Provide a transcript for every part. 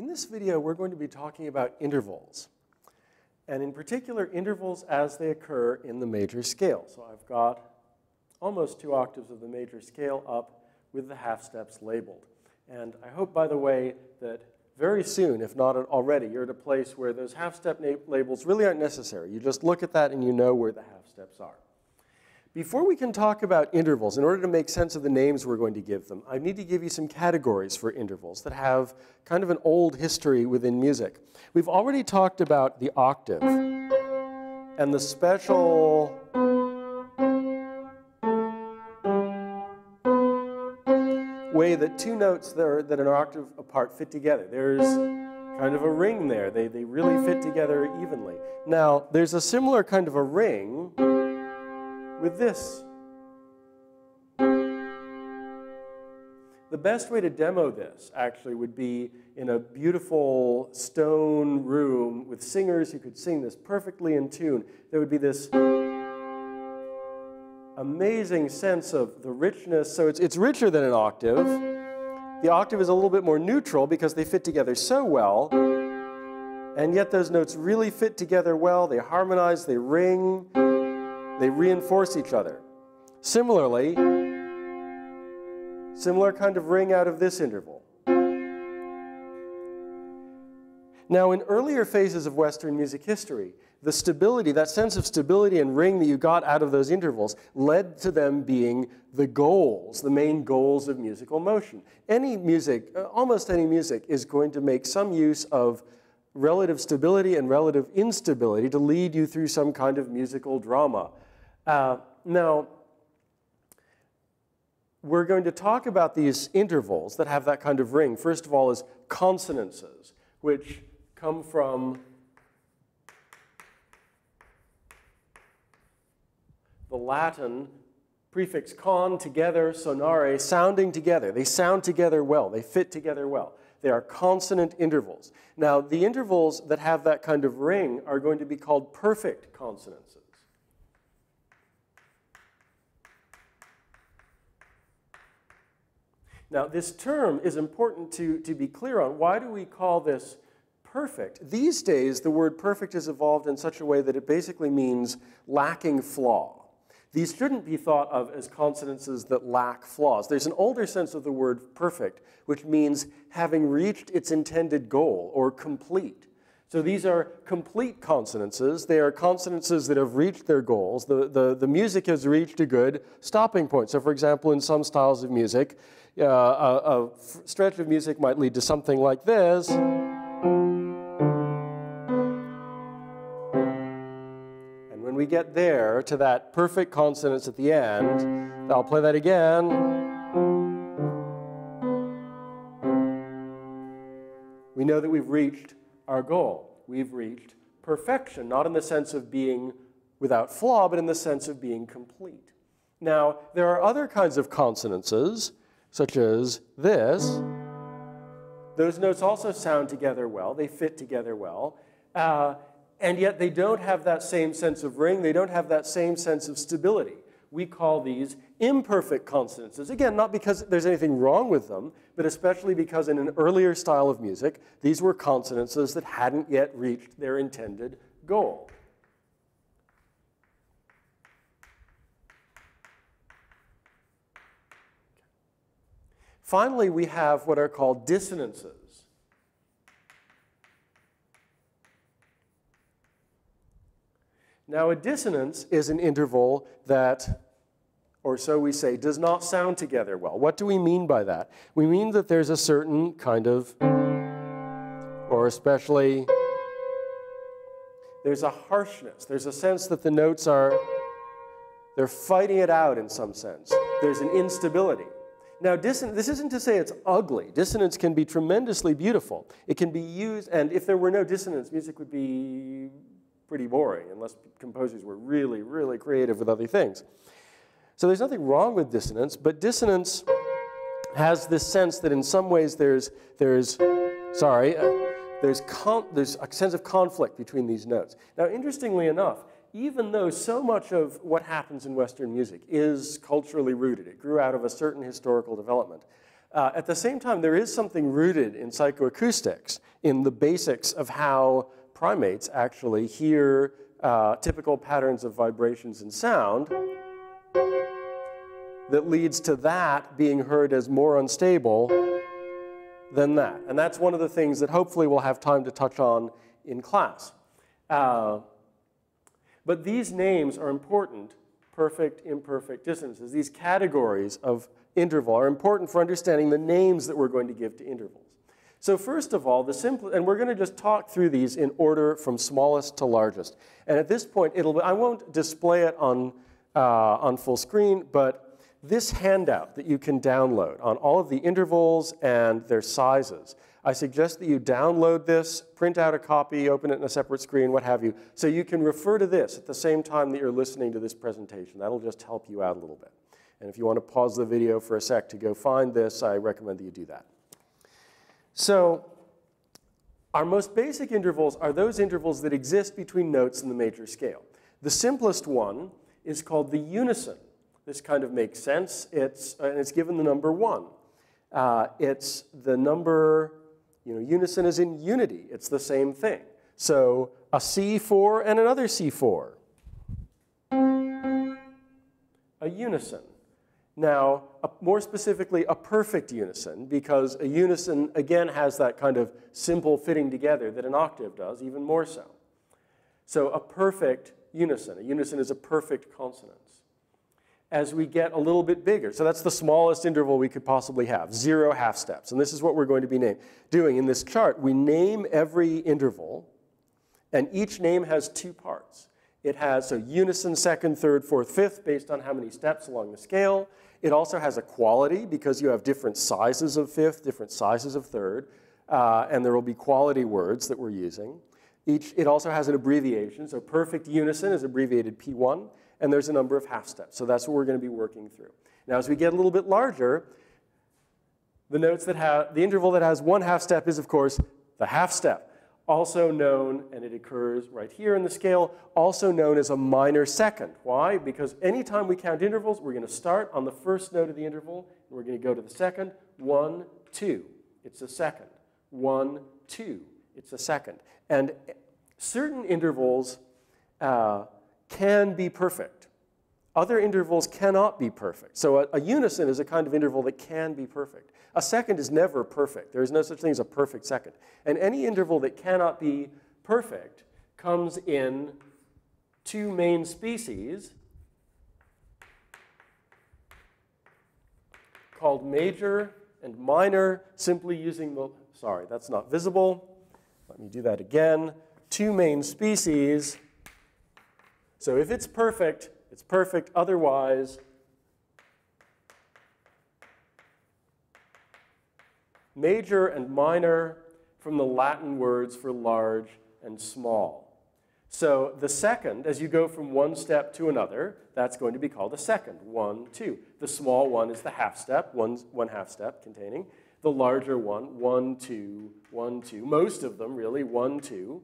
In this video, we're going to be talking about intervals, and in particular, intervals as they occur in the major scale. So I've got almost two octaves of the major scale up with the half steps labeled. And I hope, by the way, that very soon, if not already, you're at a place where those half step labels really aren't necessary. You just look at that and you know where the half steps are. Before we can talk about intervals, in order to make sense of the names we're going to give them, I need to give you some categories for intervals that have kind of an old history within music. We've already talked about the octave and the special way that two notes that are, that an octave apart fit together. There's kind of a ring there. They, they really fit together evenly. Now, there's a similar kind of a ring with this. The best way to demo this, actually, would be in a beautiful stone room with singers who could sing this perfectly in tune. There would be this amazing sense of the richness. So it's, it's richer than an octave. The octave is a little bit more neutral because they fit together so well. And yet those notes really fit together well. They harmonize, they ring, they reinforce each other. Similarly, similar kind of ring out of this interval. Now, in earlier phases of Western music history, the stability, that sense of stability and ring that you got out of those intervals, led to them being the goals, the main goals of musical motion. Any music, uh, almost any music, is going to make some use of relative stability and relative instability to lead you through some kind of musical drama. Uh, now, we're going to talk about these intervals that have that kind of ring. First of all, is consonances, which come from the Latin prefix con together, sonare, sounding together. They sound together well, they fit together well. They are consonant intervals. Now, the intervals that have that kind of ring are going to be called perfect consonances. Now, this term is important to, to be clear on. Why do we call this perfect? These days, the word perfect has evolved in such a way that it basically means lacking flaw. These shouldn't be thought of as consonances that lack flaws. There's an older sense of the word perfect, which means having reached its intended goal or complete. So these are complete consonances. They are consonances that have reached their goals. The, the, the music has reached a good stopping point. So, for example, in some styles of music, uh, a, a stretch of music might lead to something like this. And when we get there to that perfect consonance at the end, I'll play that again. We know that we've reached our goal. We've reached perfection, not in the sense of being without flaw, but in the sense of being complete. Now, there are other kinds of consonances, such as this. Those notes also sound together well, they fit together well. Uh, and yet they don't have that same sense of ring, they don't have that same sense of stability. We call these imperfect consonances. Again, not because there's anything wrong with them, but especially because in an earlier style of music, these were consonances that hadn't yet reached their intended goal. Finally, we have what are called dissonances. Now, a dissonance is an interval that, or so we say, does not sound together well. What do we mean by that? We mean that there's a certain kind of, or especially, there's a harshness. There's a sense that the notes are, they're fighting it out in some sense. There's an instability. Now, this isn't to say it's ugly. Dissonance can be tremendously beautiful. It can be used, and if there were no dissonance, music would be pretty boring unless composers were really, really creative with other things. So there's nothing wrong with dissonance, but dissonance has this sense that in some ways there's, there's sorry, uh, there's, there's a sense of conflict between these notes. Now, interestingly enough, even though so much of what happens in Western music is culturally rooted, it grew out of a certain historical development, Uh, at the same time, there is something rooted in psychoacoustics, in the basics of how primates actually hear uh, typical patterns of vibrations and sound that leads to that being heard as more unstable than that. And that's one of the things that hopefully we'll have time to touch on in class. Uh, but these names are important perfect, imperfect dissonances. These categories of interval are important for understanding the names that we're going to give to intervals. So first of all, the simple, and we're going to just talk through these in order from smallest to largest. And at this point, it'll, I won't display it on, uh, on full screen, but this handout that you can download on all of the intervals and their sizes, I suggest that you download this, print out a copy, open it in a separate screen, what have you, so you can refer to this at the same time that you're listening to this presentation. That'll just help you out a little bit. And if you want to pause the video for a sec to go find this, I recommend that you do that. So our most basic intervals are those intervals that exist between notes in the major scale. The simplest one is called the unison. This kind of makes sense. It's, and it's given the number one. Uh, it's the number, you know, unison is in unity. It's the same thing. So a C4 and another C4. A unison. Now, a, more specifically, a perfect unison, because a unison, again, has that kind of simple fitting together that an octave does, even more so. So a perfect unison. A unison is a perfect consonance. As we get a little bit bigger, so that's the smallest interval we could possibly have, zero half steps. And this is what we're going to be doing in this chart. We name every interval, and each name has two parts. It has a unison, second, third, fourth, fifth, based on how many steps along the scale. It also has a quality because you have different sizes of fifth, different sizes of third, uh, and there will be quality words that we're using. Each, it also has an abbreviation, so perfect unison is abbreviated P1, and there's a number of half steps. So that's what we're going to be working through. Now, as we get a little bit larger, the notes that have, the interval that has one half step is, of course, the half step also known, and it occurs right here in the scale, also known as a minor second. Why? Because anytime we count intervals, we're going to start on the first note of the interval, and we're going to go to the second. One, two, it's a second. One, two, it's a second. And certain intervals uh, can be perfect. Other intervals cannot be perfect. So a, a unison is a kind of interval that can be perfect. A second is never perfect. There is no such thing as a perfect second. And any interval that cannot be perfect comes in two main species called major and minor, simply using the, sorry, that's not visible. Let me do that again. Two main species. So if it's perfect, it's perfect. Otherwise, major and minor from the Latin words for large and small. So the second, as you go from one step to another, that's going to be called a second, one, two. The small one is the half step, one, one half step containing. The larger one, one, two, one, two. Most of them, really, one, two.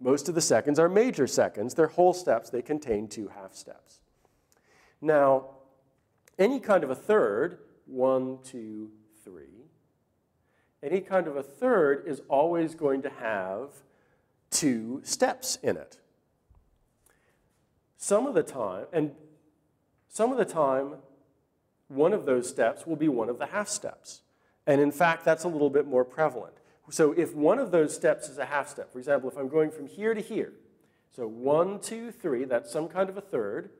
Most of the seconds are major seconds. They're whole steps. They contain two half steps. Now, any kind of a third, one, two, three, any kind of a third is always going to have two steps in it. Some of the time, and some of the time, one of those steps will be one of the half steps. And in fact, that's a little bit more prevalent. So if one of those steps is a half step, for example, if I'm going from here to here, so one, two, three, that's some kind of a third.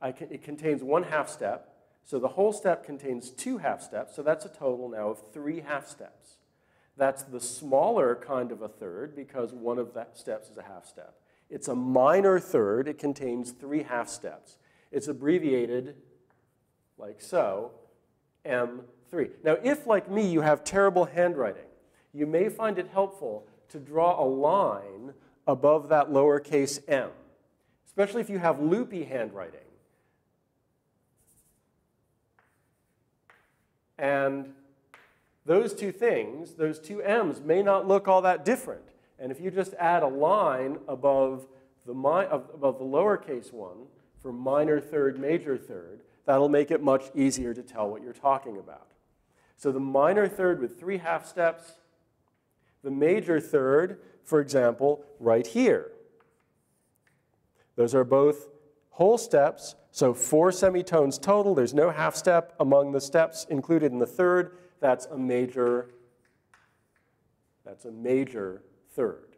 Can, it contains one half step. So the whole step contains two half steps, so that's a total now of three half steps. That's the smaller kind of a third because one of the steps is a half step. It's a minor third. It contains three half steps. It's abbreviated like so, M3. Now, if, like me, you have terrible handwriting, you may find it helpful to draw a line above that lowercase m, especially if you have loopy handwriting. And those two things, those two m's, may not look all that different. And if you just add a line above the, above the lowercase one for minor third, major third, That'll make it much easier to tell what you're talking about. So the minor third with three half steps, the major third, for example, right here. Those are both whole steps, so four semitones total. There's no half step among the steps included in the third. That's a major, that's a major third.